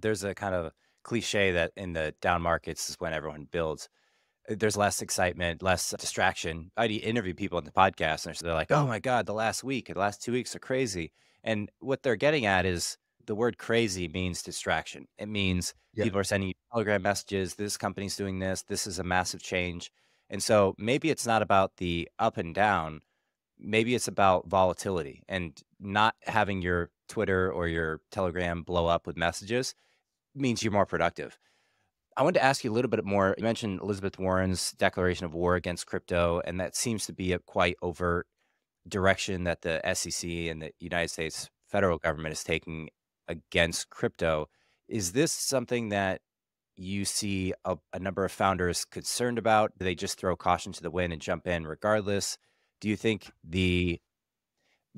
There's a kind of cliche that in the down markets is when everyone builds. Uh, There's less excitement, less distraction. I interview people in the podcast and they're like, oh my God, the last week, the last two weeks are crazy. And what they're getting at is the word crazy means distraction. It means Yeah. people are sending you Telegram messages. This company's doing this. This is a massive change. And so maybe it's not about the up and down. Maybe it's about volatility and not having your Twitter or your Telegram blow up with messages means you're more productive. I wanted to ask you a little bit more. You mentioned Elizabeth Warren's declaration of war against crypto, and that seems to be a quite overt direction that the SEC and the United States federal government is taking against crypto. Is this something that you see a, a number of founders concerned about? Do they just throw caution to the wind and jump in regardless? Do you think the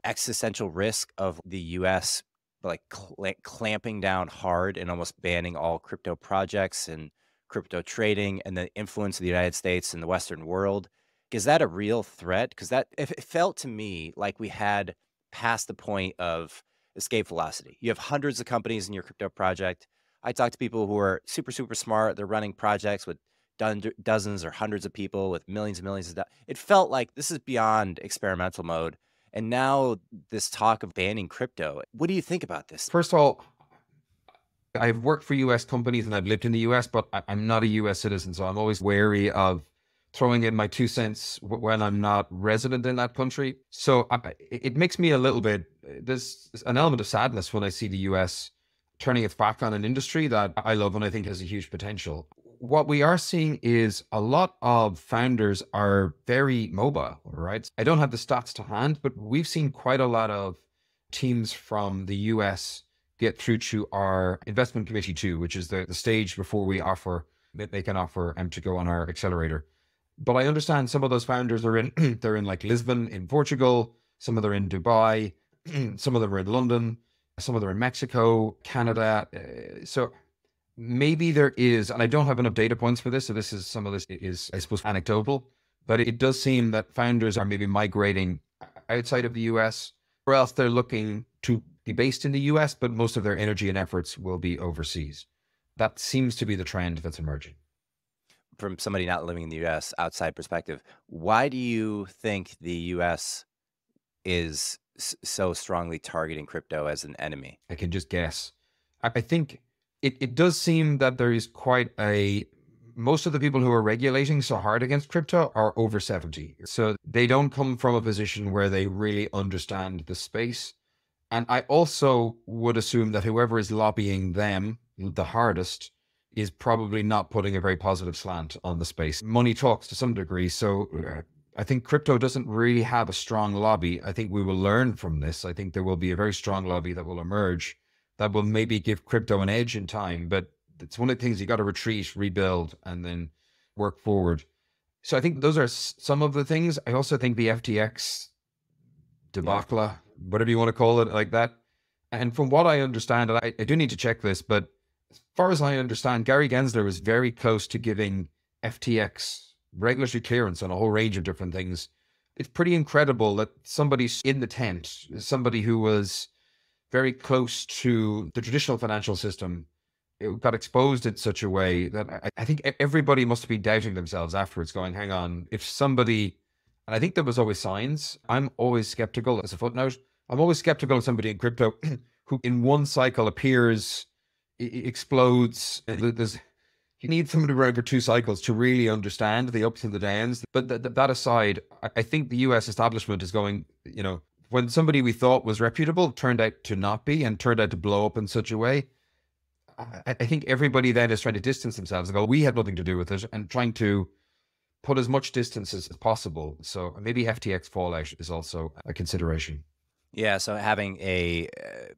existential risk of the US like cl- clamping down hard and almost banning all crypto projects and crypto trading and the influence of the United States and the Western world. Is that a real threat? Because that it felt to me like we had passed the point of escape velocity. You have hundreds of companies in your crypto project. I talk to people who are super, super smart. They're running projects with dozens or hundreds of people with millions and millions of dollars. It felt like this is beyond experimental mode. And now this talk of banning crypto. What do you think about this? First of all, I've worked for US companies and I've lived in the US, but I'm not a US citizen. So I'm always wary of throwing in my two cents when I'm not resident in that country. So I- it makes me a little bit, there's an element of sadness when I see the US turning its back on an industry that I love and I think has a huge potential. What we are seeing is a lot of founders are very mobile, right? I don't have the stats to hand, but we've seen quite a lot of teams from the US get through to our investment committee too, which is the, the stage before we offer that they can offer um, to go on our accelerator. But I understand some of those founders are in they're in like Lisbon in Portugal, some of them are in Dubai, some of them are in London, some of them are in Mexico, Canada. Uh, so maybe there is, and I don't have enough data points for this. So this is some of this is, I suppose, anecdotal, but it does seem that founders are maybe migrating outside of the US, or else they're looking to be based in the US, but most of their energy and efforts will be overseas. That seems to be the trend that's emerging. From somebody not living in the US, outside perspective, why do you think the US is so strongly targeting crypto as an enemy? I can just guess. I, I think it, it does seem that there is quite a most of the people who are regulating so hard against crypto are over 70. So they don't come from a position where they really understand the space. And I also would assume that whoever is lobbying them the hardest is probably not putting a very positive slant on the space. Money talks to some degree. So uh, I think crypto doesn't really have a strong lobby. I think we will learn from this. I think there will be a very strong lobby that will emerge that will maybe give crypto an edge in time. But it's one of the things you got to retreat, rebuild, and then work forward. So I think those are some of the things. I also think the FTX debacle, whatever you want to call it, like that. And from what I understand, and I, I do need to check this, but as far as I understand, Gary Gensler was very close to giving FTX regulatory clearance on a whole range of different things. It's pretty incredible that somebody in the tent, somebody who was very close to the traditional financial system, it got exposed in such a way that I, I think everybody must be doubting themselves afterwards, going, hang on, if somebody, and I think there was always signs. I'm always skeptical as a footnote. I'm always skeptical of somebody in crypto who in one cycle appears, explodes. There's, you need somebody around for two cycles to really understand the ups and the downs. But th- th- that aside, I think the US establishment is going, you know, when somebody we thought was reputable turned out to not be and turned out to blow up in such a way, I, I think everybody then is trying to distance themselves and go, we had nothing to do with it, and trying to put as much distance as, possible. So maybe FTX fallout is also a consideration. Yeah, so having a uh,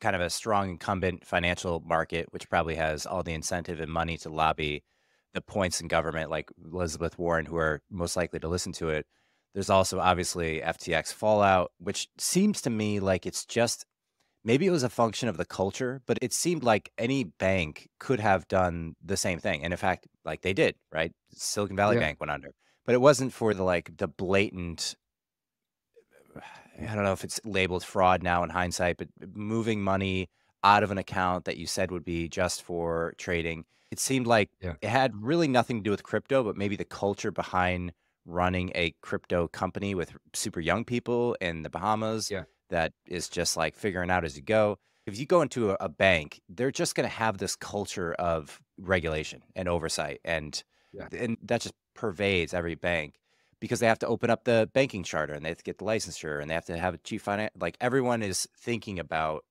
kind of a strong incumbent financial market, which probably has all the incentive and money to lobby the points in government, like Elizabeth Warren, who are most likely to listen to it. There's also obviously FTX fallout, which seems to me like it's just maybe it was a function of the culture, but it seemed like any bank could have done the same thing. And in fact, like they did, right? Silicon Valley Yeah. Bank went under, but it wasn't for the like the blatant I don't know if it's labeled fraud now in hindsight, but moving money out of an account that you said would be just for trading. It seemed like Yeah. it had really nothing to do with crypto, but maybe the culture behind running a crypto company with super young people in the Bahamas Yeah. that is just like figuring out as you go. If you go into a, a bank, they're just going to have this culture of regulation and oversight, and Yeah. and that just pervades every bank because they have to open up the banking charter and they have to get the licensure and they have to have a chief finance. Like everyone is thinking about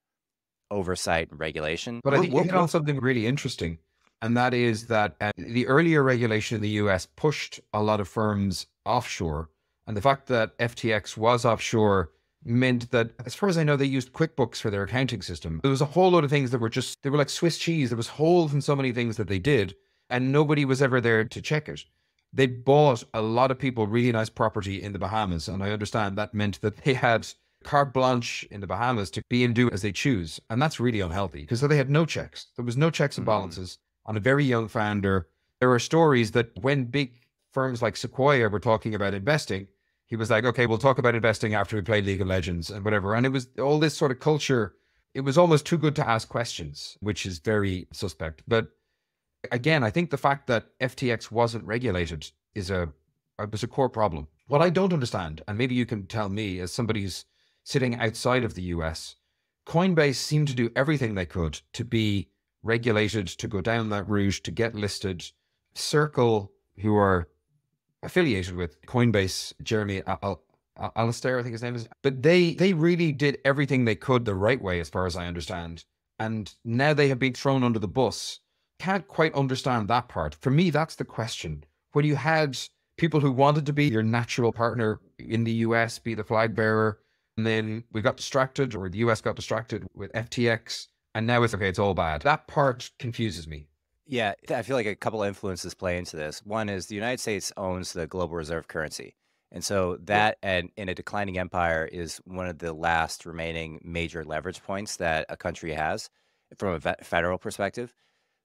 oversight and regulation. But I We're- think you we're- hit on something really interesting, and that is that uh, the earlier regulation in the US pushed a lot of firms offshore. And the fact that FTX was offshore meant that, as far as I know, they used QuickBooks for their accounting system. There was a whole load of things that were just, they were like Swiss cheese. There was holes in so many things that they did, and nobody was ever there to check it. They bought a lot of people really nice property in the Bahamas. And I understand that meant that they had carte blanche in the Bahamas to be and do as they choose. And that's really unhealthy because they had no checks. There was no checks and Mhm. balances on a very young founder. There are stories that when big firms like Sequoia were talking about investing, he was like, okay, we'll talk about investing after we play League of Legends and whatever. And it was all this sort of culture. It was almost too good to ask questions, which is very suspect. But again, I think the fact that FTX wasn't regulated is a was a core problem. What I don't understand, and maybe you can tell me as somebody who's sitting outside of the US, Coinbase seemed to do everything they could to be regulated, to go down that route, to get listed. Circle, who are affiliated with Coinbase, Jeremy Al- Al- Al- Alistair, I think his name is, but they they really did everything they could the right way, as far as I understand. And now they have been thrown under the bus. Can't quite understand that part. For me, that's the question. When you had people who wanted to be your natural partner in the US, be the flag bearer, and then we got distracted, or the US got distracted with FTX, and now it's okay, it's all bad. That part confuses me. Yeah, I feel like a couple influences play into this. One is the United States owns the global reserve currency. And so that and in a declining empire is one of the last remaining major leverage points that a country has from a federal perspective.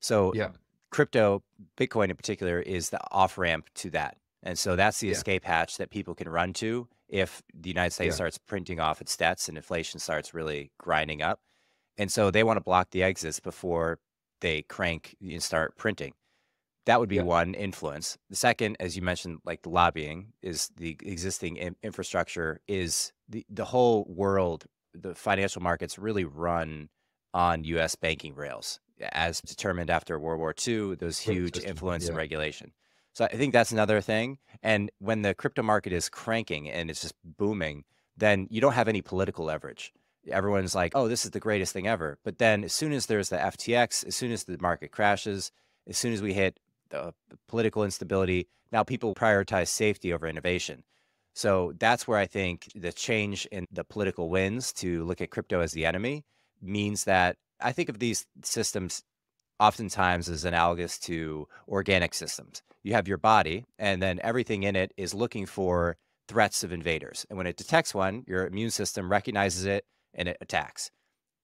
So Yeah. crypto, Bitcoin in particular, is the off ramp to that. And so that's the Yeah. escape hatch that people can run to if the United States Yeah. starts printing off its debts and inflation starts really grinding up. And so they want to block the exits before they crank and start printing. That would be Yeah. one influence. The second, as you mentioned, like the lobbying, is the existing in- infrastructure is the the whole world, the financial markets really run on U.S. banking rails, as determined after World War II. Those huge system, influence and regulation. So I think that's another thing. And when the crypto market is cranking and it's just booming, then you don't have any political leverage. Everyone's like, "Oh, this is the greatest thing ever." But then, as soon as there's the FTX, as soon as the market crashes, as soon as we hit the political instability, now people prioritize safety over innovation. So that's where I think the change in the political winds to look at crypto as the enemy means that I think of these systems oftentimes as analogous to organic systems. You have your body, and then everything in it is looking for threats of invaders. And when it detects one, your immune system recognizes it and it attacks.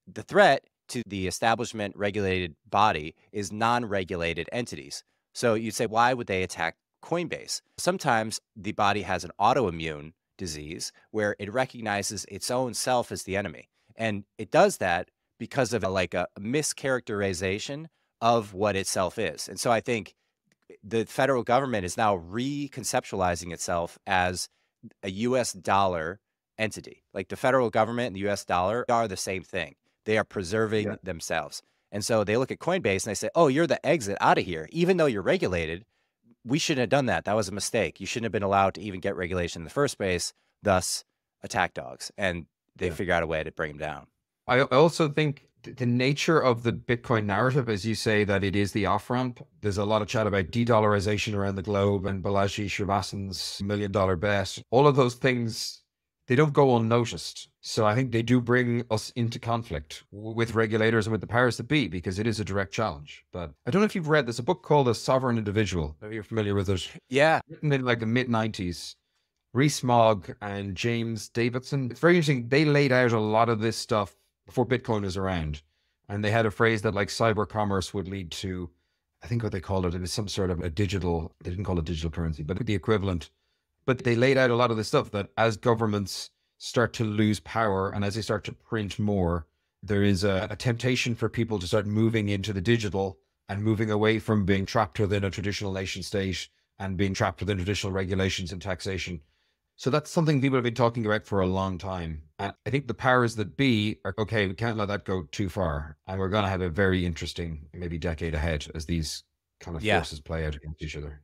The threat to the establishment regulated body is non regulated entities. So you'd say, why would they attack Coinbase? Sometimes the body has an autoimmune disease where it recognizes its own self as the enemy. And it does that because of a, like a mischaracterization of what itself is. And so I think the federal government is now reconceptualizing itself as a US dollar entity. Like the federal government and the US dollar are the same thing. They are preserving Yeah. themselves. And so they look at Coinbase and they say, oh, you're the exit out of here. Even though you're regulated, we shouldn't have done that. That was a mistake. You shouldn't have been allowed to even get regulation in the first place, thus attack dogs. And they Yeah. figure out a way to bring them down. I also think the nature of the Bitcoin narrative, as you say, that it is the off ramp. There's a lot of chat about de dollarization around the globe and Balaji Srinivasan's million dollar bet. All of those things, they don't go unnoticed. So I think they do bring us into conflict with regulators and with the powers that be because it is a direct challenge. But I don't know if you've read, there's a book called The Sovereign Individual. Maybe you're familiar with it Yeah. written in like the mid 90s. Rees-Mogg and James Davidson. It's very interesting. They laid out a lot of this stuff before Bitcoin was around. And they had a phrase that like cyber commerce would lead to, I think what they called it, it was some sort of a digital, they didn't call it digital currency, but the equivalent. But they laid out a lot of this stuff that as governments start to lose power and as they start to print more, there is a, a temptation for people to start moving into the digital and moving away from being trapped within a traditional nation state and being trapped within traditional regulations and taxation. So that's something people have been talking about for a long time. And I think the powers that be are okay, we can't let that go too far. And we're going to have a very interesting, maybe decade ahead as these kind of Yeah. forces play out against each other.